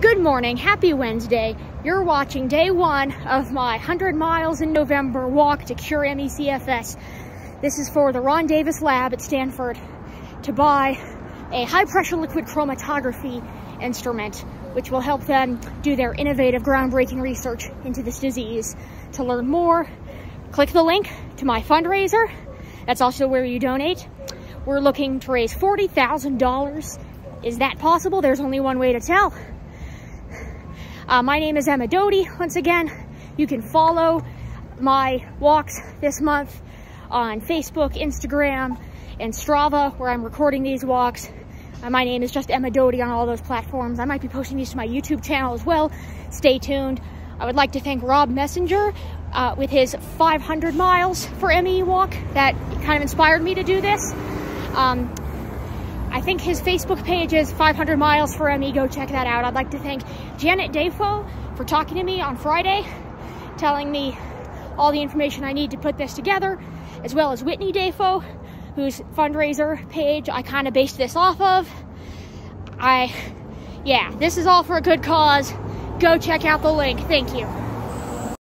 Good morning, happy Wednesday. You're watching day one of my 100 miles in November walk to Cure ME-CFS. This is for the Ron Davis Lab at Stanford to buy a high pressure liquid chromatography instrument, which will help them do their innovative groundbreaking research into this disease. To learn more, click the link to my fundraiser. That's also where you donate. We're looking to raise $40,000. Is that possible? There's only one way to tell. Uh, my name is Emma Doty. Once again, you can follow my walks this month on Facebook, Instagram, and Strava, where I'm recording these walks. Uh, my name is just Emma Doty on all those platforms. I might be posting these to my YouTube channel as well. Stay tuned. I would like to thank Rob Messenger uh, with his 500 miles for ME walk that kind of inspired me to do this. Um, I think his Facebook page is 500 miles for ME. Go check that out. I'd like to thank Janet Dafoe for talking to me on Friday, telling me all the information I need to put this together, as well as Whitney Dafoe, whose fundraiser page I kind of based this off of. I, yeah, this is all for a good cause. Go check out the link. Thank you.